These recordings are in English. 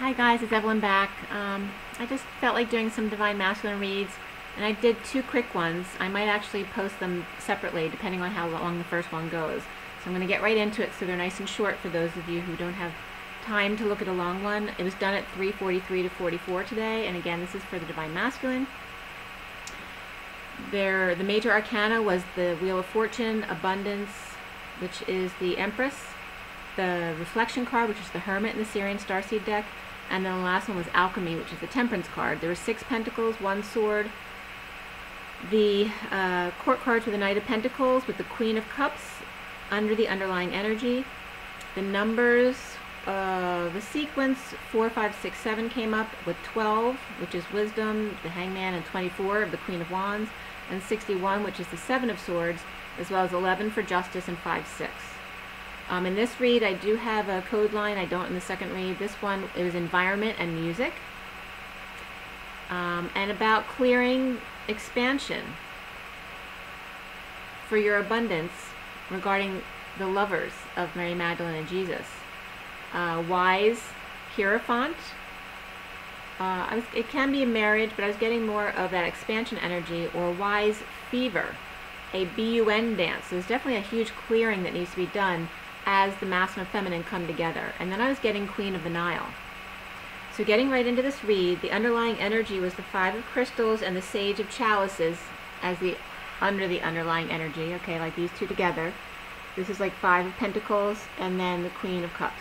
Hi guys, it's Evelyn back. Um, I just felt like doing some Divine Masculine reads, and I did two quick ones. I might actually post them separately, depending on how long the first one goes. So I'm going to get right into it so they're nice and short for those of you who don't have time to look at a long one. It was done at 343 to 44 today, and again, this is for the Divine Masculine. There, the major arcana was the Wheel of Fortune, Abundance, which is the Empress, the Reflection card, which is the Hermit in the Sirian Starseed deck, and then the last one was Alchemy, which is the Temperance card. There were six Pentacles, one Sword. The uh, Court cards were the Knight of Pentacles with the Queen of Cups under the underlying energy. The numbers, uh, the sequence 4, 5, 6, 7 came up with 12, which is Wisdom, the Hangman, and 24 of the Queen of Wands, and 61, which is the Seven of Swords, as well as 11 for Justice and 5, 6. Um, in this read, I do have a code line. I don't in the second read. This one, it was environment and music. Um, and about clearing expansion for your abundance regarding the lovers of Mary Magdalene and Jesus. Uh, wise Hierophant. Uh, was, it can be a marriage, but I was getting more of that expansion energy or wise fever, a BUN dance. So there's definitely a huge clearing that needs to be done as the masculine and feminine come together. And then I was getting Queen of the Nile. So getting right into this read, the underlying energy was the Five of Crystals and the Sage of Chalices as the under the underlying energy, okay, like these two together. This is like Five of Pentacles and then the Queen of Cups.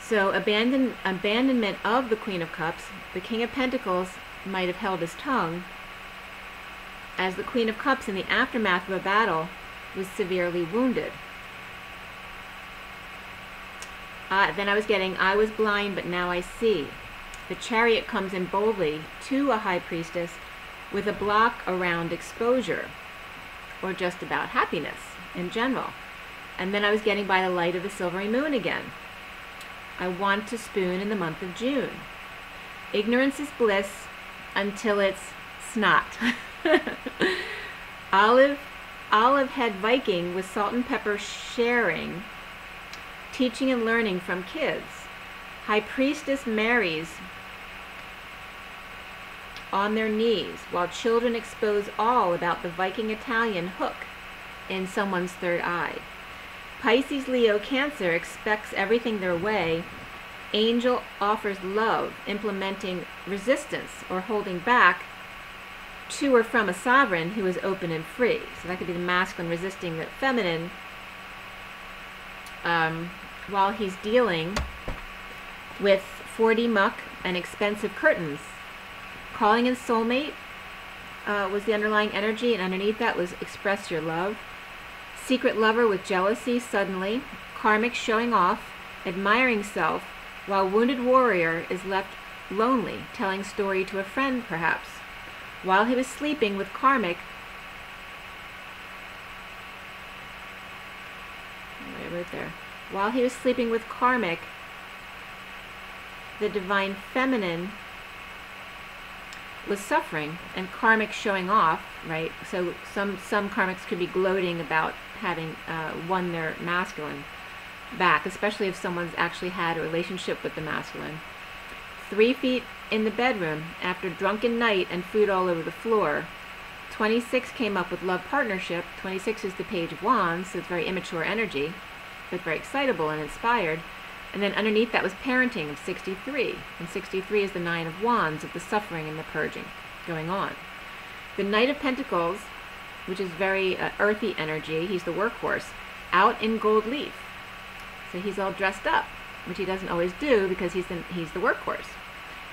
So abandon, abandonment of the Queen of Cups, the King of Pentacles might have held his tongue, as the Queen of Cups in the aftermath of a battle was severely wounded. Uh, then I was getting, I was blind, but now I see. The chariot comes in boldly to a high priestess with a block around exposure, or just about happiness in general. And then I was getting by the light of the silvery moon again. I want to spoon in the month of June. Ignorance is bliss until it's snot. Olive Olive Head Viking with salt and pepper sharing, teaching and learning from kids. High Priestess Mary's on their knees while children expose all about the Viking Italian hook in someone's third eye. Pisces Leo Cancer expects everything their way. Angel offers love, implementing resistance or holding back to or from a sovereign who is open and free. So that could be the masculine resisting the feminine um, while he's dealing with 4D muck and expensive curtains. Calling in soulmate uh, was the underlying energy, and underneath that was express your love. Secret lover with jealousy suddenly. Karmic showing off, admiring self, while wounded warrior is left lonely, telling story to a friend perhaps while he was sleeping with Karmic. Right there. While he was sleeping with Karmic, the divine feminine was suffering and karmic showing off right so some some karmics could be gloating about having uh, won their masculine back especially if someone's actually had a relationship with the masculine three feet in the bedroom after drunken night and food all over the floor. 26 came up with love partnership. 26 is the page of wands, so it's very immature energy, but very excitable and inspired. And then underneath that was parenting of 63. And 63 is the nine of wands of the suffering and the purging going on. The Knight of Pentacles, which is very uh, earthy energy, he's the workhorse, out in gold leaf. So he's all dressed up, which he doesn't always do because he's the, he's the workhorse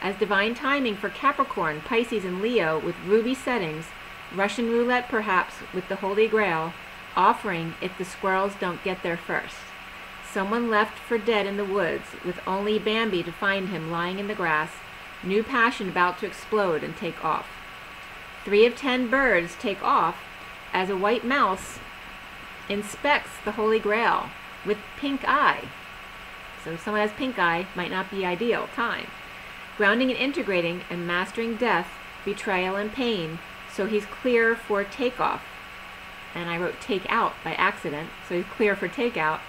as divine timing for Capricorn, Pisces, and Leo with ruby settings, Russian roulette perhaps with the Holy Grail, offering if the squirrels don't get there first. Someone left for dead in the woods, with only Bambi to find him lying in the grass, new passion about to explode and take off. Three of ten birds take off as a white mouse inspects the Holy Grail with pink eye. So someone has pink eye might not be ideal time grounding and integrating and mastering death, betrayal, and pain, so he's clear for takeoff. And I wrote take out by accident, so he's clear for takeout.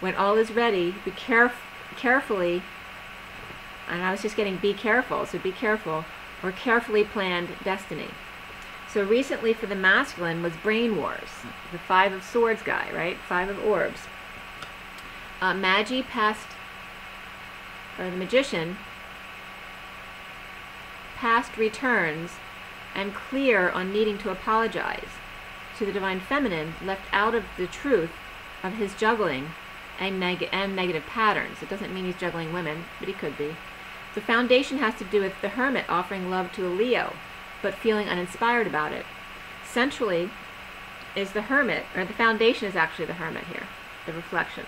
When all is ready, be caref carefully, and I was just getting be careful, so be careful, or carefully planned destiny. So recently for the masculine was Brain Wars, the Five of Swords guy, right? Five of Orbs. Uh, Magi passed, or the magician, past returns and clear on needing to apologize to the divine feminine left out of the truth of his juggling and, neg- and negative patterns. It doesn't mean he's juggling women, but he could be. The foundation has to do with the hermit offering love to a Leo, but feeling uninspired about it. Centrally is the hermit, or the foundation is actually the hermit here, the reflection.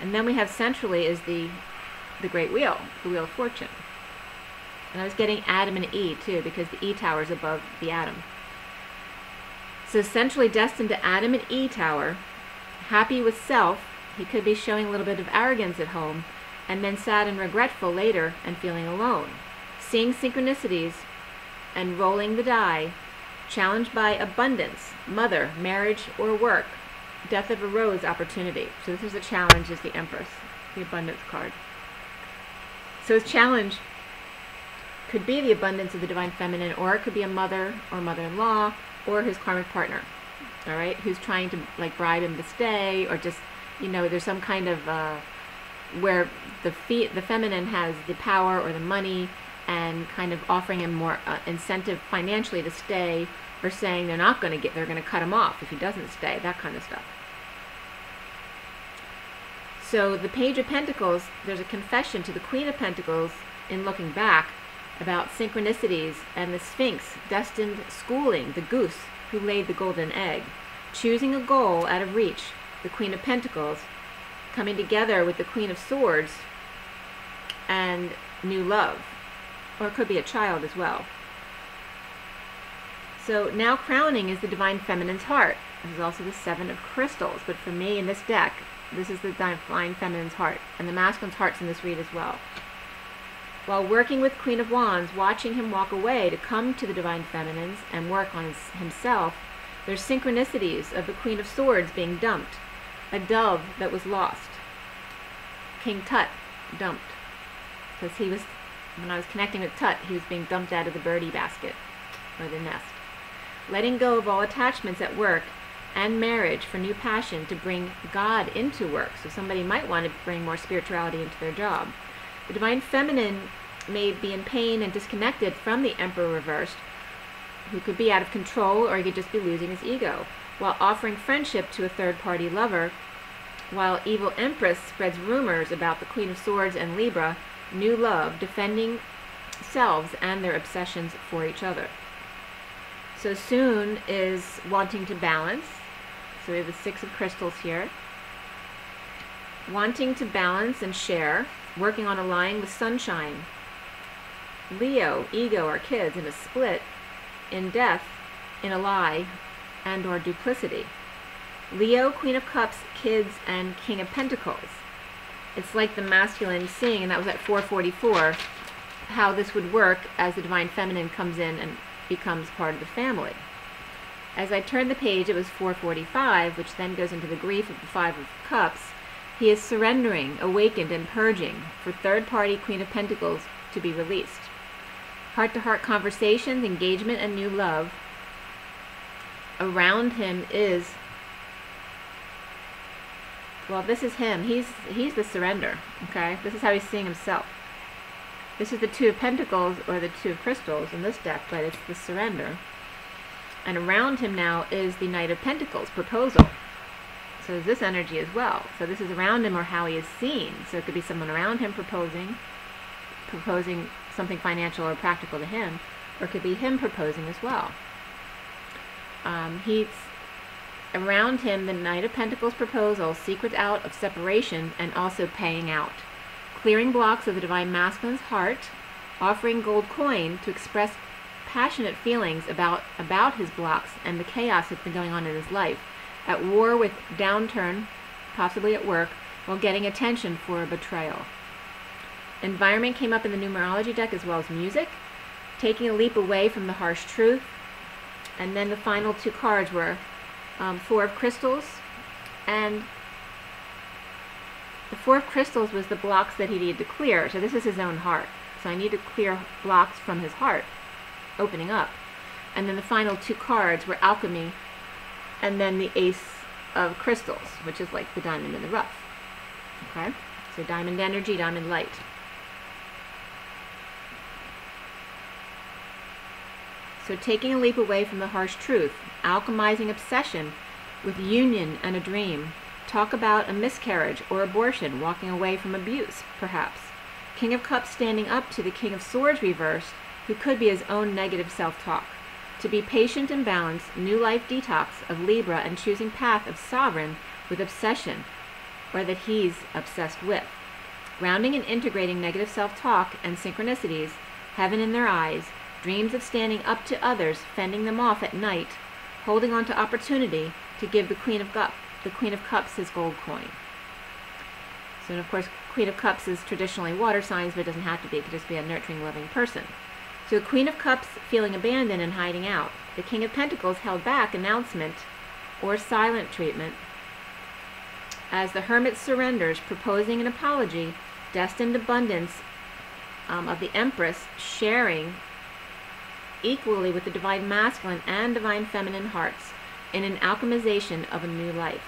And then we have centrally is the the great wheel, the wheel of fortune. And I was getting Adam and E too, because the E tower is above the Atom. So centrally destined to Adam and E tower, happy with self, he could be showing a little bit of arrogance at home, and then sad and regretful later and feeling alone. Seeing synchronicities and rolling the die, challenged by abundance, mother, marriage, or work, death of a rose opportunity. So this is a challenge is the Empress, the abundance card. So his challenge could be the abundance of the divine feminine, or it could be a mother or mother-in-law, or his karmic partner. All right, who's trying to like bribe him to stay, or just you know, there's some kind of uh, where the fe- the feminine has the power or the money and kind of offering him more uh, incentive financially to stay or saying they're not going to get they're going to cut him off if he doesn't stay that kind of stuff so the page of pentacles there's a confession to the queen of pentacles in looking back about synchronicities and the sphinx destined schooling the goose who laid the golden egg choosing a goal out of reach the queen of pentacles coming together with the queen of swords and new love or it could be a child as well. So now crowning is the divine feminine's heart. This is also the seven of crystals, but for me in this deck, this is the divine feminine's heart, and the masculine's heart's in this read as well. While working with Queen of Wands, watching him walk away to come to the divine feminines and work on his, himself, there's synchronicities of the Queen of Swords being dumped, a dove that was lost, King Tut dumped, because he was when I was connecting with Tut, he was being dumped out of the birdie basket, or the nest. Letting go of all attachments at work and marriage for new passion to bring God into work. So somebody might want to bring more spirituality into their job. The divine feminine may be in pain and disconnected from the emperor reversed, who could be out of control or he could just be losing his ego, while offering friendship to a third party lover, while evil empress spreads rumors about the queen of swords and Libra new love, defending selves and their obsessions for each other. So soon is wanting to balance. So we have the Six of Crystals here. Wanting to balance and share, working on aligning with sunshine. Leo, ego, our kids, in a split, in death, in a lie, and or duplicity. Leo, Queen of Cups, kids, and King of Pentacles it's like the masculine seeing, and that was at 444, how this would work as the divine feminine comes in and becomes part of the family. As I turned the page, it was 445, which then goes into the grief of the Five of Cups. He is surrendering, awakened, and purging for third party Queen of Pentacles to be released. Heart to heart conversations, engagement, and new love. Around him is well, this is him. He's he's the surrender. Okay, this is how he's seeing himself. This is the Two of Pentacles or the Two of Crystals in this deck, but it's the surrender. And around him now is the Knight of Pentacles proposal. So is this energy as well. So this is around him or how he is seen. So it could be someone around him proposing, proposing something financial or practical to him, or it could be him proposing as well. Um, he's Around him, the Knight of Pentacles proposal, secrets out of separation and also paying out. Clearing blocks of the Divine Masculine's heart, offering gold coin to express passionate feelings about, about his blocks and the chaos that's been going on in his life. At war with downturn, possibly at work, while getting attention for a betrayal. Environment came up in the numerology deck as well as music, taking a leap away from the harsh truth. And then the final two cards were um, four of crystals and The four of crystals was the blocks that he needed to clear. So this is his own heart. So I need to clear blocks from his heart, opening up. And then the final two cards were alchemy and then the ace of crystals, which is like the diamond in the rough. Okay? So diamond energy, diamond light. So taking a leap away from the harsh truth, alchemizing obsession with union and a dream. Talk about a miscarriage or abortion, walking away from abuse, perhaps. King of Cups standing up to the King of Swords reversed, who could be his own negative self-talk. To be patient and balanced, new life detox of Libra and choosing path of sovereign with obsession, or that he's obsessed with. Grounding and integrating negative self-talk and synchronicities, heaven in their eyes, dreams of standing up to others, fending them off at night, holding on to opportunity to give the Queen of Cups, the Queen of Cups his gold coin. So, and of course, Queen of Cups is traditionally water signs, but it doesn't have to be. It could just be a nurturing, loving person. So, the Queen of Cups feeling abandoned and hiding out. The King of Pentacles held back announcement or silent treatment. As the Hermit surrenders, proposing an apology, destined abundance um, of the Empress sharing equally with the divine masculine and divine feminine hearts in an alchemization of a new life.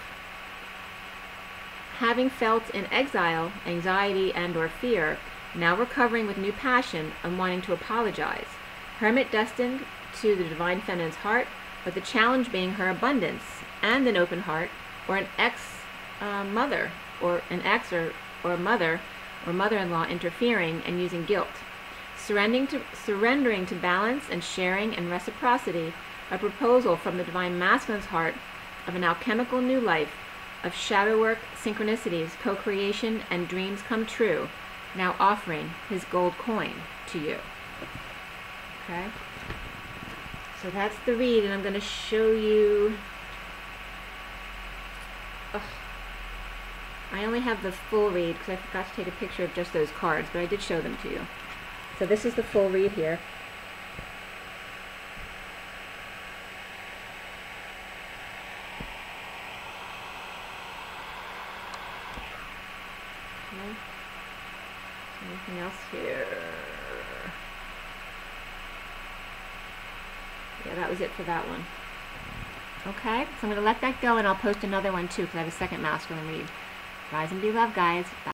Having felt in exile anxiety and or fear, now recovering with new passion and wanting to apologize. Hermit destined to the divine feminine's heart, but the challenge being her abundance and an open heart, or an ex uh, mother, or an ex or, or mother, or mother in law interfering and using guilt. Surrendering to, surrendering to balance and sharing and reciprocity, a proposal from the divine masculine's heart of an alchemical new life, of shadow work, synchronicities, co creation, and dreams come true, now offering his gold coin to you. Okay? So that's the read, and I'm going to show you. Ugh. I only have the full read because I forgot to take a picture of just those cards, but I did show them to you. So this is the full read here. Okay. Anything else here? Yeah, that was it for that one. Okay, so I'm going to let that go and I'll post another one too because I have a second masculine read. Rise and be loved, guys. Bye.